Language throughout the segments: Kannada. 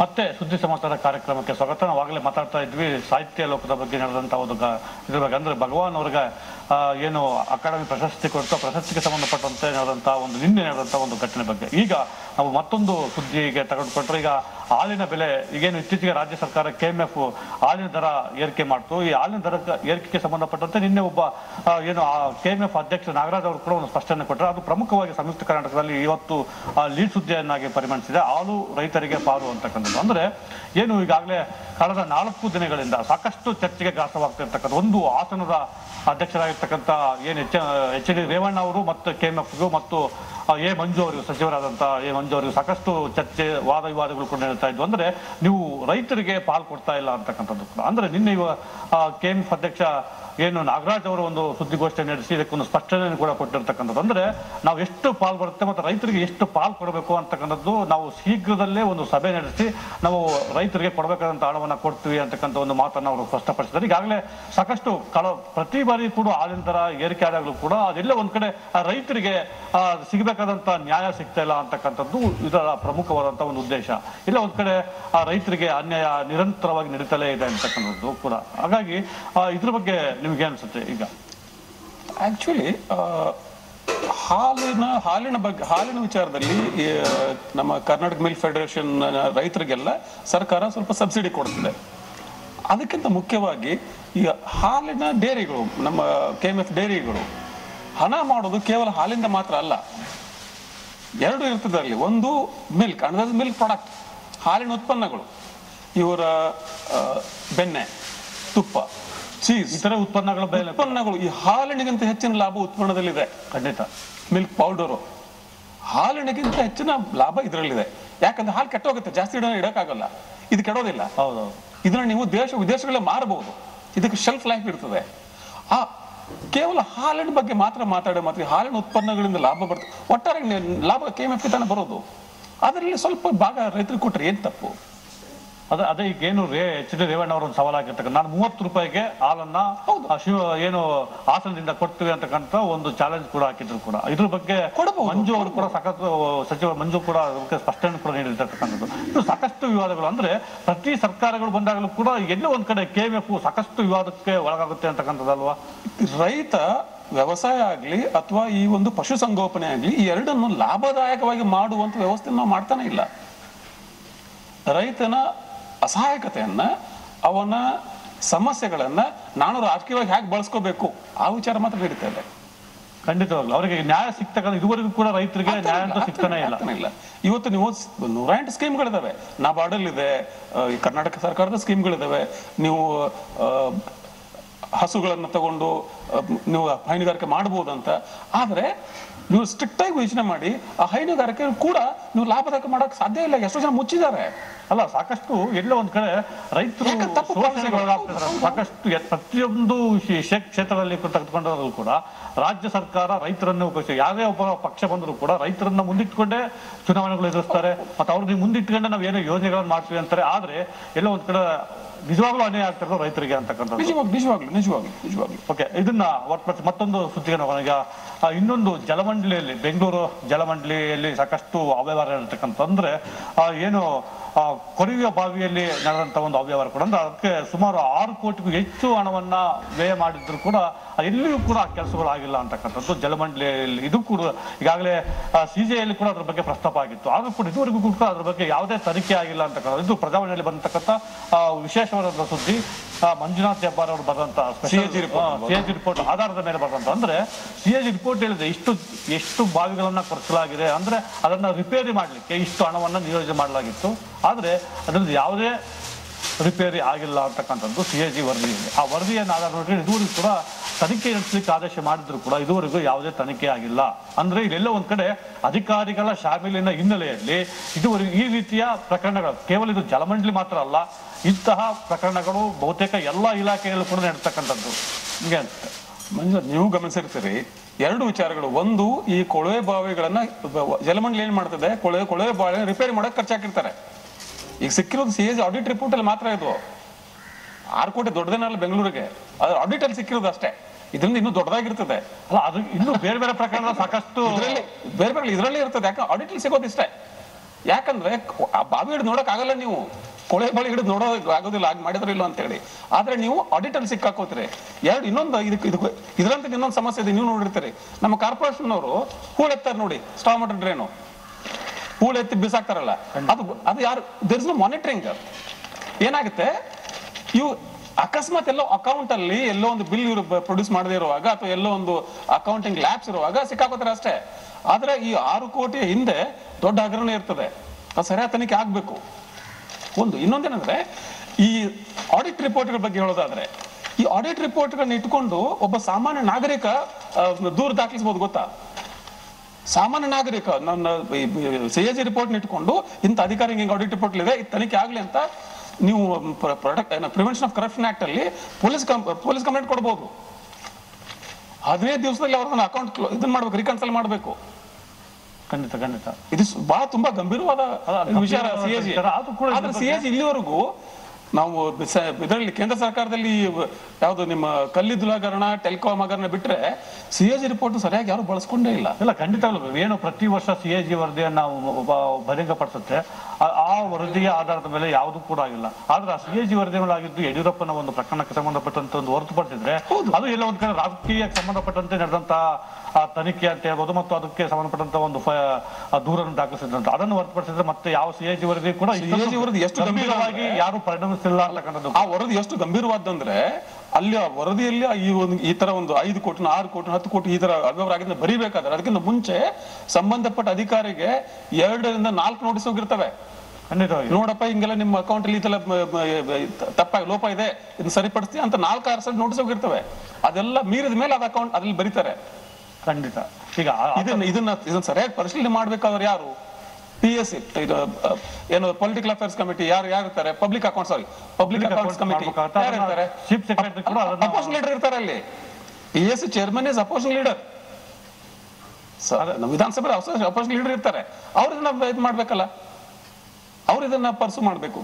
ಮತ್ತೆ ಸುದ್ದಿ ಸಮಾಚಾರ ಕಾರ್ಯಕ್ರಮಕ್ಕೆ ಸ್ವಾಗತ. ನಾವು ಆಗಲೇ ಮಾತಾಡ್ತಾ ಇದ್ವಿ, ಸಾಹಿತ್ಯ ಲೋಕದ ಬಗ್ಗೆ ನಡೆದಂತ ಒಂದು ಇದ್ರ ಬಗ್ಗೆ. ಅಂದ್ರೆ ಭಗವಾನ್ ಅವ್ರಿಗೆ ಏನು ಅಕಾಡೆಮಿ ಪ್ರಶಸ್ತಿ ಕೊಡ್ತಾ ಪ್ರಶಸ್ತಿಗೆ ಸಂಬಂಧಪಟ್ಟಂತೆ ನಡೆದಂತ ಒಂದು ನಿನ್ನೆ ನಡೆದಂತ ಒಂದು ಘಟನೆ ಬಗ್ಗೆ. ಈಗ ನಾವು ಮತ್ತೊಂದು ಸುದ್ದಿಗೆ ತೆಗೆದುಕೊಂಡ್ರೆ, ಈಗ ಹಾಲಿನ ಬೆಲೆ ಈಗೇನು ಇತ್ತೀಚೆಗೆ ರಾಜ್ಯ ಸರ್ಕಾರ ಕೆ ಎಂ ಎಫ್ ಹಾಲಿನ ದರ ಏರಿಕೆ ಮಾಡ್ತು. ಈ ಹಾಲಿನ ದರ ಏರಿಕೆಗೆ ಸಂಬಂಧಪಟ್ಟಂತೆ ನಿನ್ನೆ ಒಬ್ಬ ಏನು ಕೆ ಎಂ ಎಫ್ ಅಧ್ಯಕ್ಷ ನಾಗರಾಜ್ ಅವರು ಕೂಡ ಒಂದು ಸ್ಪಷ್ಟನೆ ಕೊಟ್ಟರೆ. ಅದು ಪ್ರಮುಖವಾಗಿ ಸಂಯುಕ್ತ ಕರ್ನಾಟಕದಲ್ಲಿ ಇವತ್ತು ಲೀಡ್ ಸುದ್ದಿಯನ್ನಾಗಿ ಪರಿಗಣಿಸಿದೆ. ಹಾಲು ರೈತರಿಗೆ ಪಾರು ಅಂತಕ್ಕಂಥದ್ದು. ಅಂದ್ರೆ ಏನು ಈಗಾಗಲೇ ಕಳೆದ ನಾಲ್ಕು ದಿನಗಳಿಂದ ಸಾಕಷ್ಟು ಚರ್ಚೆಗೆ ಗ್ರಾಸವಾಗ್ತಿರ್ತಕ್ಕಂಥ ಒಂದು ಹಾಸನದ ಅಧ್ಯಕ್ಷರಾಗಿರ್ತಕ್ಕಂಥ ಏನು ಎಚ್ ಎಚ್ ಡಿ ರೇವಣ್ಣ ಅವರು ಮತ್ತು ಕೆ ಎಂ ಎಫ್ಗೂ ಮತ್ತು ಎ ಮಂಜು ಅವರಿಗೂ, ಸಚಿವರಾದಂಥ ಎ ಮಂಜು ಅವರಿಗೂ ಸಾಕಷ್ಟು ಚರ್ಚೆ, ವಾದ ವಿವಾದಗಳು ಕೂಡ ನಡೀತಾ ಇದ್ವು. ಅಂದರೆ ನೀವು ರೈತರಿಗೆ ಪಾಲ್ ಕೊಡ್ತಾ ಇಲ್ಲ ಅಂತಕ್ಕಂಥದ್ದು ಕೂಡ. ಅಂದರೆ ನಿನ್ನೆ ಇವ ಕೆ ಎಂ ಎಫ್ ಅಧ್ಯಕ್ಷ ಏನು ನಾಗರಾಜ್ ಅವರು ಒಂದು ಸುದ್ದಿಗೋಷ್ಠಿ ನಡೆಸಿ, ಇದಕ್ಕೊಂದು ಸ್ಪಷ್ಟನೆಯನ್ನು ಕೂಡ ಕೊಟ್ಟಿರ್ತಕ್ಕಂಥದ್ದು. ಅಂದ್ರೆ ನಾವು ಎಷ್ಟು ಪಾಲ್ ಬರುತ್ತೆ ಮತ್ತು ರೈತರಿಗೆ ಎಷ್ಟು ಪಾಲ್ ಕೊಡಬೇಕು ಅಂತಕ್ಕಂಥದ್ದು ನಾವು ಶೀಘ್ರದಲ್ಲೇ ಒಂದು ಸಭೆ ನಡೆಸಿ, ನಾವು ರೈತರಿಗೆ ಕೊಡಬೇಕಾದಂಥ ಹಣವನ್ನು ಕೊಡ್ತೀವಿ ಅಂತಕ್ಕಂಥ ಒಂದು ಮಾತನ್ನು ಅವರು ಸ್ಪಷ್ಟಪಡಿಸಿದ್ದಾರೆ. ಈಗಾಗಲೇ ಸಾಕಷ್ಟು ಕಳ, ಪ್ರತಿ ಬಾರಿ ಕೂಡ ಹಾಲಿನ ದರ ಏರಿಕೆ ಆದಾಗಲೂ ಕೂಡ ಅದೆಲ್ಲ ಒಂದು ಕಡೆ ರೈತರಿಗೆ ಸಿಗಬೇಕಾದಂಥ ನ್ಯಾಯ ಸಿಗ್ತಾ ಇಲ್ಲ ಅಂತಕ್ಕಂಥದ್ದು ಇದರ ಪ್ರಮುಖವಾದಂಥ ಒಂದು ಉದ್ದೇಶ. ಇಲ್ಲ ಒಂದು ಕಡೆ ರೈತರಿಗೆ ಅನ್ಯಾಯ ನಿರಂತರವಾಗಿ ನಡೀತಲೇ ಇದೆ ಅಂತಕ್ಕಂಥದ್ದು ಕೂಡ. ಹಾಗಾಗಿ ಇದ್ರ ಬಗ್ಗೆ ನಿಮ್ಗೆ ಅನ್ಸುತ್ತೆ ಈಗ? ಆಕ್ಚುಲಿ ಹಾಲಿನ ಹಾಲಿನ ಬಗ್ಗೆ ಹಾಲಿನ ವಿಚಾರದಲ್ಲಿ ನಮ್ಮ ಕರ್ನಾಟಕ ಮಿಲ್ ಫೆಡರೇಷನ್ ರೈತರಿಗೆಲ್ಲ ಸರ್ಕಾರ ಸ್ವಲ್ಪ ಸಬ್ಸಿಡಿ ಕೊಡ್ತಿದೆ. ಅದಕ್ಕಿಂತ ಮುಖ್ಯವಾಗಿ ಈಗ ಹಾಲಿನ ಡೇರಿಗಳು, ನಮ್ಮ ಕೆ ಎಂ ಎಫ್ ಡೇರಿಗಳು, ಹಣ ಮಾಡೋದು ಕೇವಲ ಹಾಲಿಂದ ಮಾತ್ರ ಅಲ್ಲ. ಎರಡು ಇರ್ತದೆ ಅಲ್ಲಿ. ಒಂದು ಮಿಲ್ಕ್ ಅಂದ್ರೆ ಮಿಲ್ಕ್ ಪ್ರಾಡಕ್ಟ್ ಹಾಲಿನ ಉತ್ಪನ್ನಗಳು. ಇವರ ಬೆಣ್ಣೆ, ತುಪ್ಪ. ಚೀಸ್ ಇತರ ಉತ್ಪನ್ನಗಳ ಬೆಲೆ ಉತ್ಪನ್ನಗಳು ಈ ಹಾಲಿನಿಗಿಂತ ಹೆಚ್ಚಿನ ಲಾಭ ಉತ್ಪನ್ನದಲ್ಲಿದೆ. ಖಂಡಿತ. ಮಿಲ್ಕ್ ಪೌಡರು ಹಾಲಿನಿಗಿಂತ ಹೆಚ್ಚಿನ ಲಾಭ ಇದರಲ್ಲಿದೆ. ಯಾಕಂದ್ರೆ ಹಾಲು ಕೆಟ್ಟೋಗುತ್ತೆ ಜಾಸ್ತಿ ಇಡೋ ಇಡಕ್ಕಾಗಲ್ಲ ಇದು ಕೆಡೋದಿಲ್ಲ. ಹೌದೌದು. ಇದನ್ನ ನೀವು ದೇಶ ವಿದೇಶಗಳೇ ಮಾರಬಹುದು. ಇದಕ್ಕೆ ಶೆಲ್ಫ್ ಲೈಫ್ ಇರ್ತದೆ. ಆ ಕೇವಲ ಹಾಲಿನ ಬಗ್ಗೆ ಮಾತ್ರ ಮಾತಾಡೋ ಮಾತ್ರ ಹಾಲಿನ ಉತ್ಪನ್ನಗಳಿಂದ ಲಾಭ ಬರ್ತದೆ ಒಟ್ಟಾರೆ ಲಾಭ ಕೆ ಎಂ ಎಫ್ ತಾನೇ ಬರೋದು. ಅದರಲ್ಲಿ ಸ್ವಲ್ಪ ಭಾಗ ರೈತರಿಗೆ ಕೊಟ್ಟರೆ ಏನು ತಪ್ಪು? ಅದೇ ಅದೇ ಈಗ ಏನು ರೇ ಎಚ್ ಡಿ ರೇವಣ್ಣ ಅವರ ಒಂದು ಸವಾಲಾಗಿರ್ತಕ್ಕಂಥ ನಾನು ಮೂವತ್ತು ರೂಪಾಯಿಗೆ ಹಾಲನ್ನ ಶಿವ ಏನು ಆಸನದಿಂದ ಕೊಡ್ತೀವಿ ಅಂತಕ್ಕಂಥ ಒಂದು ಚಾಲೆಂಜ್ ಕೂಡ ಹಾಕಿದ್ರು ಕೂಡ. ಇದ್ರ ಬಗ್ಗೆ. ಮಂಜು ಅವರು ಕೂಡ ಸಾಕಷ್ಟು ಸಚಿವ ಮಂಜು ಕೂಡ ಅದಕ್ಕೆ ಸ್ಪಷ್ಟನೆ ಕೂಡ ನೀಡಿರ್ತಕ್ಕಂಥದ್ದು. ಇದು ಸಾಕಷ್ಟು ವಿವಾದಗಳು ಅಂದ್ರೆ ಪ್ರತಿ ಸರ್ಕಾರಗಳು ಬಂದಾಗಲೂ ಕೂಡ ಎಲ್ಲೋ ಒಂದ್ ಕಡೆ ಕೆ ಎಂ ಎಫ್ ಸಾಕಷ್ಟು ವಿವಾದಕ್ಕೆ ಒಳಗಾಗುತ್ತೆ ಅಂತಕ್ಕಂಥದ್ದಲ್ವಾ? ರೈತ ವ್ಯವಸಾಯ ಆಗ್ಲಿ ಅಥವಾ ಈ ಒಂದು ಪಶುಸಂಗೋಪನೆ ಆಗ್ಲಿ ಈ ಎರಡನ್ನು ಲಾಭದಾಯಕವಾಗಿ ಮಾಡುವಂತ ವ್ಯವಸ್ಥೆ ನಾವು ಮಾಡ್ತಾನೆ ಇಲ್ಲ. ರೈತನ ಅಸಹಾಯಕತೆಯನ್ನ ಅವನ ಸಮಸ್ಯೆಗಳನ್ನು ನಾನು ರಾಜಕೀಯವಾಗಿ ಹೇಗೆ ಬಳಸ್ಕೋಬೇಕು? ಆ ವಿಚಾರ ಮಾತ್ರ ನಡೀತಾ ಇದೆ ಖಂಡಿತವಾಗ್ಲು. ಅವರಿಗೆ ನ್ಯಾಯ ಸಿಗ್ತಕ್ಕಂಥ ಇದುವರೆಗೂ ಕೂಡ ರೈತರಿಗೆ ನ್ಯಾಯ ಅಂತ ಸಿಗ್ತಾನೆ ಇಲ್ಲ. ಇಲ್ಲ. ಇವತ್ತು ನೀವು ನೂರ ಎಂಟು ಸ್ಕೀಮ್ಗಳಿದಾವೆ. ನಾ ಇದೆ ಕರ್ನಾಟಕ ಸರ್ಕಾರದ ಸ್ಕೀಮ್ಗಳಿದಾವೆ. ನೀವು ಹಸುಗಳನ್ನು ತಗೊಂಡು ನೀವು ಹೈನುಗಾರಿಕೆ ಮಾಡಬಹುದಂತ. ಆದ್ರೆ ನೀವು ಸ್ಟ್ರಿಕ್ಟ್ ಆಗಿ ಯೋಚನೆ ಮಾಡಿ ಆ ಹೈನುಗಾರಿಕೆ ಕೂಡ ನೀವು ಲಾಭದಾಯಕ ಮಾಡಕ್ ಸಾಧ್ಯ ಇಲ್ಲ. ಎಷ್ಟೋ ಜನ ಮುಚ್ಚಿದ್ದಾರೆ. ಅಲ್ಲ ಸಾಕಷ್ಟು ಎಲ್ಲೋ ಒಂದ್ ಕಡೆ ರೈತರು ಸಾಕಷ್ಟು ಪ್ರತಿಯೊಂದು ಕ್ಷೇತ್ರದಲ್ಲಿ ತೆಗೆದುಕೊಂಡರೂ ಕೂಡ ರಾಜ್ಯ ಸರ್ಕಾರ ರೈತರನ್ನು ಯಾವುದೇ ಒಬ್ಬ ಪಕ್ಷ ಬಂದರೂ ಕೂಡ ರೈತರನ್ನ ಮುಂದಿಟ್ಕೊಂಡೇ ಚುನಾವಣೆಗಳು ಎದುರಿಸ್ತಾರೆ. ಮತ್ತೆ ಅವ್ರಿಗೆ ಮುಂದಿಟ್ಕೊಂಡೆ ನಾವು ಏನೋ ಯೋಜನೆಗಳನ್ನು ಮಾಡ್ತೀವಿ ಅಂತಾರೆ. ಆದ್ರೆ ಎಲ್ಲೋ ಒಂದ್ ಕಡೆ ನಿಜವಾಗ್ಲೂ ಅನ್ಯಾಯ ಆಗ್ತಿರೋದು ರೈತರಿಗೆ ಅಂತಕ್ಕಂಥ ನಿಜವಾಗ್ಲು ನಿಜವಾಗ್ಲು ನಿಜವಾಗ್ಲು ಓಕೆ ಇದನ್ನ ಹೊರತು ಮತ್ತೊಂದು ಸುದ್ದಿಗೆ ನಾವು ಈಗ ಇನ್ನೊಂದು ಇನ್ನೊಂದು ಜಲಮಂಡಳಿಯಲ್ಲಿ ಬೆಂಗಳೂರು ಜಲಮಂಡಳಿಯಲ್ಲಿ ಸಾಕಷ್ಟು ಅವ್ಯವಹಾರ ಆ, ಏನು ಆ, ಕೊರಿಯ ಬಾವಿಯಲ್ಲಿ ನಡೆದಂತ ಒಂದು ಅವ್ಯವಹಾರ ಕೂಡ. ಅಂದ್ರೆ ಅದಕ್ಕೆ ಸುಮಾರು ಆರು ಕೋಟಿಗೂ ಹೆಚ್ಚು ಹಣವನ್ನ ವ್ಯಯ ಮಾಡಿದ್ರು ಕೂಡ ಎಲ್ಲಿಯೂ ಕೂಡ ಕೆಲಸಗಳು ಆಗಿಲ್ಲ ಅಂತಕ್ಕಂಥದ್ದು. ಜಲಮಂಡಳಿಯಲ್ಲಿ ಇದು ಕೂಡ ಈಗಾಗಲೇ ಸಿಜೆಯಲ್ಲಿ ಕೂಡ ಅದ್ರ ಬಗ್ಗೆ ಪ್ರಸ್ತಾಪ ಆಗಿತ್ತು. ಆದರೂ ಕೂಡ ಇದುವರೆಗೂ ಕೂಡ ಅದ್ರ ಬಗ್ಗೆ ಯಾವುದೇ ತನಿಖೆ ಆಗಿಲ್ಲ ಅಂತಕ್ಕಂಥದ್ದು. ಇದು ಪ್ರಜಾವಾಣಿಯಲ್ಲಿ ಬಂದತಕ್ಕಂಥ ಆ, ವಿಶೇಷವಾದ ಸುದ್ದಿ. ಆ, ಮಂಜುನಾಥ್ ಹೆಬ್ಬಾರ್ ಅವರು ಬರೆದಂತ ಸಿಎಜಿ ರಿಪೋರ್ಟ್ ಆಧಾರದ ಮೇಲೆ ಬರೆದಂತ ಅಂದ್ರೆ ಸಿಎಜಿ ರಿಪೋರ್ಟ್ ಹೇಳಿದೆ ಇಷ್ಟು ಎಷ್ಟು ಬಾವಿಗಳನ್ನ ಕೊರೆಸಲಾಗಿದೆ. ಅಂದ್ರೆ ಅದನ್ನ ರಿಪೇರಿ ಮಾಡ್ಲಿಕ್ಕೆ ಇಷ್ಟು ಹಣವನ್ನ ನಿಯೋಜನೆ ಮಾಡಲಾಗಿತ್ತು. ಆದ್ರೆ ಅದ್ರದ್ದು ಯಾವುದೇ ರಿಪೇರಿ ಆಗಿಲ್ಲ ಅಂತಕ್ಕಂಥದ್ದು ಸಿ ಎ ಜಿ ವರದಿಯಲ್ಲಿ ಆ ವರದಿಯನ್ನು ಆಧಾರ ನೋಡಿ ಇದುವರೆಗೂ ಕೂಡ ತನಿಖೆ ನಡೆಸಲಿಕ್ಕೆ ಆದೇಶ ಮಾಡಿದ್ರು ಕೂಡ ಇದುವರೆಗೂ ಯಾವುದೇ ತನಿಖೆ ಆಗಿಲ್ಲ. ಅಂದ್ರೆ ಇಲ್ಲೆಲ್ಲ ಒಂದ್ ಕಡೆ ಅಧಿಕಾರಿಗಳ ಶಾಮೀಲಿನ ಹಿನ್ನೆಲೆಯಲ್ಲಿ ಇದುವರೆಗೂ ಈ ರೀತಿಯ ಪ್ರಕರಣಗಳು, ಕೇವಲ ಇದು ಜಲಮಂಡಳಿ ಮಾತ್ರ ಅಲ್ಲ, ಇಂತಹ ಪ್ರಕರಣಗಳು ಬಹುತೇಕ ಎಲ್ಲಾ ಇಲಾಖೆಯಲ್ಲೂ ಕೂಡ ನಡೆತಕ್ಕಂಥದ್ದು. ಹಿಂಗೆ ಅನ್ಸುತ್ತೆ ನೀವು ಗಮನಿಸಿರ್ತೀರಿ, ಎರಡು ವಿಚಾರಗಳು. ಒಂದು, ಈ ಕೊಳವೆ ಬಾವಿಗಳನ್ನ, ಜಲಮಂಡಳಿ ಏನ್ ಮಾಡ್ತದೆ? ಕೊಳವೆ ಕೊಳವೆ ಬಾವಿ ರಿಪೇರಿ ಮಾಡಕ್ ಖರ್ಚಾಕಿರ್ತಾರೆ. ಈಗ ಸಿಕ್ಕಿರೋದು ಸಿ ಎಸ್ ಆಡಿಟ್ ರಿಪೋರ್ಟ್ ಅಲ್ಲಿ ಮಾತ್ರ ಇದು. ಆರು ಕೋಟಿ ದೊಡ್ಡದೇನಲ್ಲ ಬೆಂಗಳೂರಿಗೆ. ಅದ್ರ ಆಡಿಟ್ ಅಲ್ಲಿ ಸಿಕ್ಕಿರೋದು ಅಷ್ಟೇ. ಇದರಿಂದ ಇನ್ನೂ ದೊಡ್ಡದಾಗಿರ್ತದೆ. ಅಲ್ಲ ಅದು ಇನ್ನೂ ಬೇರೆ ಬೇರೆ ಪ್ರಕರಣ ಸಾಕಷ್ಟು ಇದರಲ್ಲಿ ಬೇರೆ ಬೇರೆ ಇದರಲ್ಲಿ ಇರ್ತದೆ. ಯಾಕಂದ್ರೆ ಆಡಿಟ್ ಅಲ್ಲಿ ಸಿಗೋದು ಇಷ್ಟೇ. ಯಾಕಂದ್ರೆ ಆ ಬಾವಿ ಹಿಡಿದು ನೋಡಕ್ ಆಗಲ್ಲ ನೀವು. ಕೊಳೆ ಬಳಿ ಹಿಡಿದು ನೋಡೋದಕ್ಕೆ ಆಗೋದಿಲ್ಲ ಹಾಗೆ ಮಾಡಿದ್ರು ಇಲ್ಲ ಅಂತ ಹೇಳಿ. ಆದ್ರೆ ನೀವು ಆಡಿಟ್ ಅಲ್ಲಿ ಸಿಕ್ಕಾಕೋತೀರಿ ಎರಡು ಇನ್ನೊಂದು ಇದಕ್ಕೆ ಇದಕ್ಕೆ ಇದ್ರಂತ ಇನ್ನೊಂದು ಸಮಸ್ಯೆ ಇದೆ. ನೀವು ನೋಡಿರ್ತೀರಿ. ನಮ್ಮ ಕಾರ್ಪೊರೇಷನ್ ಅವರು ಹೂಳೆತ್ತಾರೆ ನೋಡಿ ಸ್ಟಾಮ್ ಡ್ರೈನು ಹೂಳು ಎತ್ತಿ ಬಿಸಾಕ್ತಾರಲ್ಲ? ಅದು ಅದು ಯಾರು? ದೇರ್ ಇಸ್ ನೋ ಮಾನಿಟರಿಂಗ್ ಏನಾಗುತ್ತೆ? ಇವು ಅಕಸ್ಮಾತ್ ಎಲ್ಲೋ ಅಕೌಂಟ್ ಅಲ್ಲಿ ಎಲ್ಲೋ ಒಂದು ಬಿಲ್ ಇವರು ಪ್ರೊಡ್ಯೂಸ್ ಮಾಡದೇ ಇರುವಾಗ ಅಥವಾ ಎಲ್ಲೋ ಒಂದು ಅಕೌಂಟಿಂಗ್ ಲ್ಯಾಬ್ಸ್ ಇರುವಾಗ ಸಿಕ್ಕಾಕೋತಾರೆ ಅಷ್ಟೇ. ಆದ್ರೆ ಈ ಆರು ಕೋಟಿ ಹಿಂದೆ ದೊಡ್ಡ ಹಗರಣ ಇರ್ತದೆ. ಅದು ಸರಿಯಾದ ತನಿಖೆ ಆಗ್ಬೇಕು. ಒಂದು ಇನ್ನೊಂದೇನಂದ್ರೆ ಈ ಆಡಿಟ್ ರಿಪೋರ್ಟ್ಗಳ ಬಗ್ಗೆ ಹೇಳೋದಾದ್ರೆ ಈ ಆಡಿಟ್ ರಿಪೋರ್ಟ್ಗಳನ್ನ ಇಟ್ಕೊಂಡು ಒಬ್ಬ ಸಾಮಾನ್ಯ ನಾಗರಿಕ ದೂರು ದಾಖಲಿಸಬಹುದು ಗೊತ್ತಾ? ಸಾಮಾನ್ಯ ನಾಗರಿಕ ನನ್ನ ಸಿ ಎ ಜಿ ರಿಪೋರ್ಟ್ ಇಟ್ಕೊಂಡು ಇಂಥ ಅಧಿಕಾರಿ ಹಿಂಗೆ ಆಡಿಟ್ ರಿಪೋರ್ಟ್ ಇದೆ ತನಿಖೆ ಆಗಲಿ ಅಂತ ನೀವು product prevention of corruption act ಅಲ್ಲಿ ಪೊಲೀಸ್ ಪೊಲೀಸ್ ಕಂಪ್ಲೇಂಟ್ ಕೊಡಬಹುದು ಹದಿನೈದು ದಿವಸದಲ್ಲಿ ಅವ್ರನ್ನ ಅಕೌಂಟ್ ಇದನ್ನ ಮಾಡ್ಬೇಕು ರೀಕನ್ಸಲ್ ಮಾಡಬೇಕು. ಖಂಡಿತ ಖಂಡಿತ. ಇದು ಬಹಳ ತುಂಬಾ ಗಂಭೀರವಾದ ವಿಚಾರ ಸಿ ಸಿಎಜಿ ಜಿ. ಇಲ್ಲಿವರೆಗೂ ನಾವು ಇದರಲ್ಲಿ ಕೇಂದ್ರ ಸರ್ಕಾರದಲ್ಲಿ ಯಾವುದು ನಿಮ್ಮ ಕಲ್ಲಿದ್ದಲು ಹಗರಣ ಟೆಲಿಕಾಂ ಹಗರಣ ಬಿಟ್ರೆ ಜಿ ರಿಪೋರ್ಟ್ ಸರಿಯಾಗಿ ಯಾರು ಬಳಸ್ಕೊಂಡೇ ಇಲ್ಲ. ಇಲ್ಲ ಖಂಡಿತವಾಗ್ಲೂ ಏನು ಪ್ರತಿ ವರ್ಷ ಸಿ ಎ ಜಿ ವರದಿಯನ್ನು ಬಹಿರಂಗಪಡಿಸುತ್ತೆ. ಆ- ಆ ವರದಿಯ ಆಧಾರದ ಮೇಲೆ ಯಾವುದು ಕೂಡ ಆಗಿಲ್ಲ. ಆದ್ರೆ ಆ ಸಿ ಎ ಜಿ ವರದಿಗಳಾಗಿದ್ದು ಯಡಿಯೂರಪ್ಪನ ಒಂದು ಪ್ರಕರಣಕ್ಕೆ ಸಂಬಂಧಪಟ್ಟಂತ ಒಂದು ಹೊರತುಪಡಿಸಿದ್ರೆ ಅದು ಎಲ್ಲ ಒಂದ್ ಕಡೆ ರಾಜಕೀಯಕ್ಕೆ ಸಂಬಂಧಪಟ್ಟಂತೆ ನಡೆದಂತ ತನಿಖೆ ಅಂತ ಹೇಳ್ಬೋದು ಮತ್ತು ಅದಕ್ಕೆ ಸಂಬಂಧಪಟ್ಟಂತ ಒಂದು ದೂರನ್ನು ದಾಖಲಿಸಿದಂತ. ಅದನ್ನು ಹೊರತುಪಡಿಸಿದ್ರೆ ಮತ್ತೆ ಯಾವ ಸಿ ಎ ಜಿ ವರದಿ ಕೂಡ ಎಷ್ಟು ಗಂಭೀರವಾಗಿ ಯಾರು ಪರಿಣಮಿಸಿಲ್ಲ ಅಂತಕ್ಕಂಥದ್ದು ಆ ವರದಿ ಎಷ್ಟು ಗಂಭೀರವಾದಂದ್ರೆ ಅಲ್ಲಿ ಆ ವರದಿಯಲ್ಲಿ ಈ ಒಂದು ಈ ತರ ಒಂದು ಐದು ಕೋಟಿ ಆರು ಕೋಟಿ ಹತ್ತು ಕೋಟಿ ಈ ತರ ಅವ್ಯವಹಾರ ಆಗಿದ್ರೆ ಬರಿಬೇಕಾದ್ರೆ ಅದಕ್ಕಿಂತ ಮುಂಚೆ ಸಂಬಂಧಪಟ್ಟ ಅಧಿಕಾರಿಗೆ ಎರಡರಿಂದ ನಾಲ್ಕು ನೋಟಿಸ್ ಹೋಗಿರ್ತವೆ. ನೋಡಪ್ಪ ಹಿಂಗೆಲ್ಲ ನಿಮ್ಮ ಅಕೌಂಟ್ ಅಲ್ಲಿ ಮ- ತಪ್ಪಾಗಿ ಲೋಪ ಇದೆ ಇದನ್ನ ಸರಿಪಡಿಸ್ತಿ ಅಂತ ನಾಲ್ಕು ಆರು ಸಲ ನೋಟಿಸ್ ಹೋಗಿರ್ತವೆ. ಅದೆಲ್ಲ ಮೀರಿದ ಮೇಲೆ ಅದ ಅಕೌಂಟ್ ಅದ್ರಲ್ಲಿ ಬರೀತಾರೆ. ಖಂಡಿತ. ಈಗ ಇದನ್ನ ಇದನ್ನ ಇದನ್ನ ಸರಿಯಾಗಿ ಪರಿಶೀಲನೆ ಮಾಡ್ಬೇಕಾದ್ರೆ ಯಾರು? ಪಿ ಎಸ್ ಇದು ಏನು ಪೊಲಿಟಿಕಲ್ ಅಫೇರ್ಸ್ ಕಮಿಟಿ ಯಾರು ಯಾರು ಇರ್ತಾರೆ? Public account sorry public accounts committee ಯಾರು ಇರ್ತಾರೆ? ಅಪೋಸಿಷನ್ ಲೀಡರ್ ಇರ್ತಾರೆ ಅಲ್ಲಿ. P S chairman is opposition leader Vidhanasabha opposition leader ಇರ್ತಾರೆ. ಅವ್ರು ಇದನ್ನ ಇದು ಮಾಡ್ಬೇಕಲ್ಲ. ಅವ್ರು ಇದನ್ನ ಪರ್ಸು ಮಾಡ್ಬೇಕು.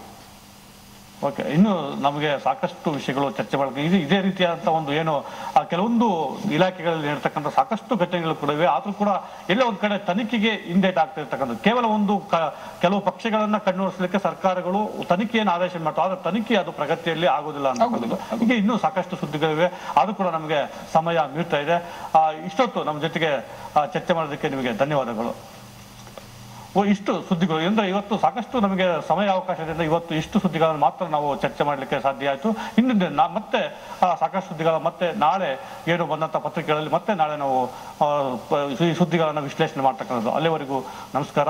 ಓಕೆ ಇನ್ನು ನಮಗೆ ಸಾಕಷ್ಟು ವಿಷಯಗಳು ಚರ್ಚೆ ಮಾಡಬೇಕು. ಇದು ಇದೇ ರೀತಿಯಾದಂಥ ಒಂದು ಏನು ಆ ಕೆಲವೊಂದು ಇಲಾಖೆಗಳಲ್ಲಿ ಇರ್ತಕ್ಕಂಥ ಸಾಕಷ್ಟು ಘಟನೆಗಳು ಕೂಡ ಇವೆ. ಆದರೂ ಕೂಡ ಎಲ್ಲ ಒಂದು ಕಡೆ ತನಿಖೆಗೆ ಹಿಂದೇಟ್ ಆಗ್ತಾ ಇರ್ತಕ್ಕಂಥದ್ದು. ಕೇವಲ ಒಂದು ಕ- ಕೆಲವು ಪಕ್ಷಗಳನ್ನು ಕಣ್ಣೋಡಿಸ್ಲಿಕ್ಕೆ ಸರ್ಕಾರಗಳು ತನಿಖೆಯನ್ನು ಆದೇಶ ಮಾಡ್ತಾವೆ. ಆದರೆ ತನಿಖೆ ಅದು ಪ್ರಗತಿಯಲ್ಲಿ ಆಗೋದಿಲ್ಲ ಅಂತ ಅನ್ನೋದು ಹೀಗೆ ಇನ್ನೂ ಸಾಕಷ್ಟು ಸುದ್ದಿಗಳಿವೆ ಅದು ಕೂಡ ನಮಗೆ ಸಮಯ ಮೀರ್ತಾ ಇದೆ. ಆ, ಇಷ್ಟೊತ್ತು ನಮ್ಮ ಜೊತೆಗೆ ಚರ್ಚೆ ಮಾಡೋದಕ್ಕೆ ನಿಮಗೆ ಧನ್ಯವಾದಗಳು. ಇಷ್ಟು ಸುದ್ದಿಗಳು. ಎಂದ್ರೆ ಇವತ್ತು ಸಾಕಷ್ಟು ನಮಗೆ ಸಮಯ ಅವಕಾಶದಿಂದ ಇವತ್ತು ಇಷ್ಟು ಸುದ್ದಿಗಳನ್ನು ಮಾತ್ರ ನಾವು ಚರ್ಚೆ ಮಾಡಲಿಕ್ಕೆ ಸಾಧ್ಯ ಆಯಿತು. ಇನ್ನೊಂದು, ನಾ, ಮತ್ತೆ ಸಾಕಷ್ಟು ಸುದ್ದಿಗಳ ಮತ್ತೆ ನಾಳೆ ಏನು ಬಂದಂತ ಪತ್ರಿಕೆಗಳಲ್ಲಿ ಮತ್ತೆ ನಾಳೆ ನಾವು ಈ ಸುದ್ದಿಗಳನ್ನು ವಿಶ್ಲೇಷಣೆ ಮಾಡ್ತಕ್ಕಂಥದ್ದು. ಅಲ್ಲಿವರೆಗೂ ನಮಸ್ಕಾರ.